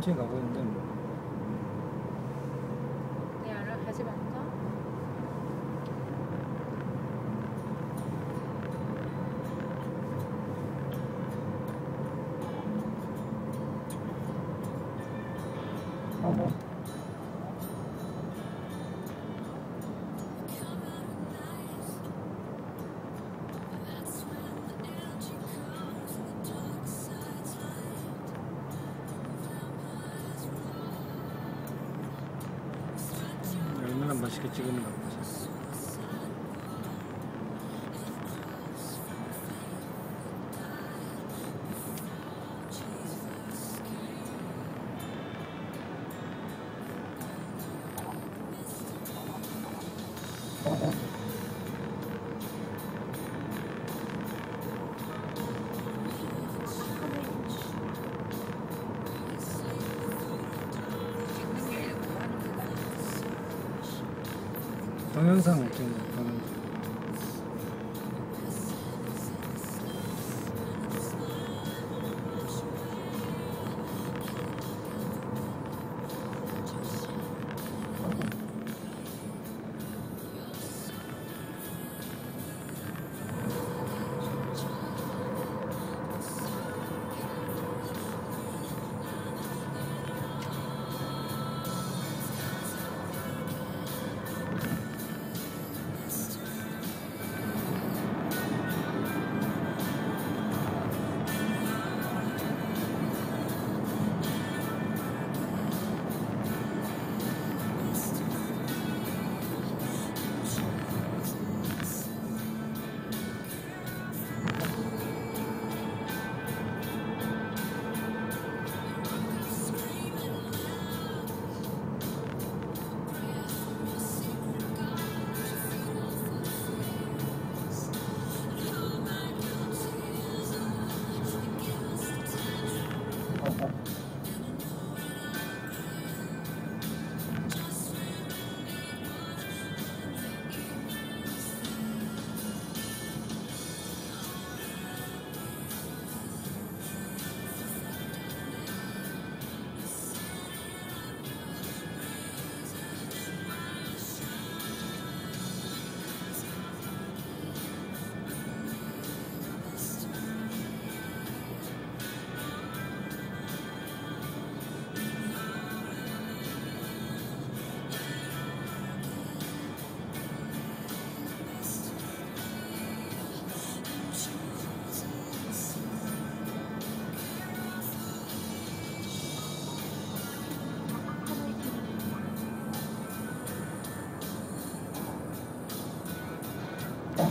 천천히 가고 있는데 뭐. 내 알아 하지 말까? 얼 맛있게 찍었는가 보자. 동영상 찍는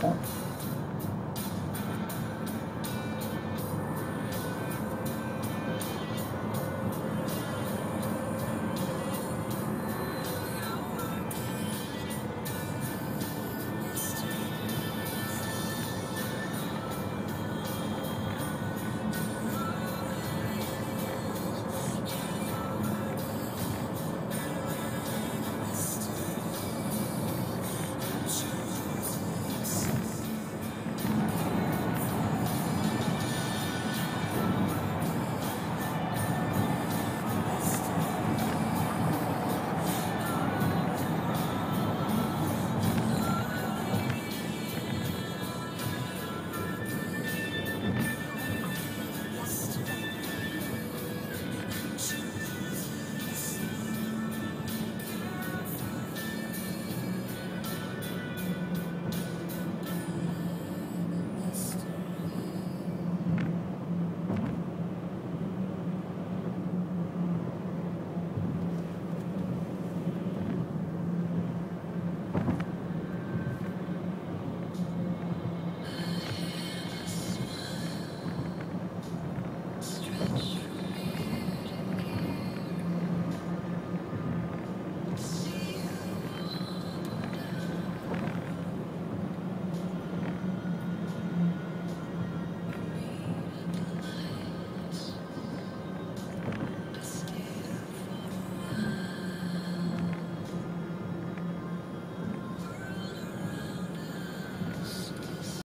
거, 동영상. 어?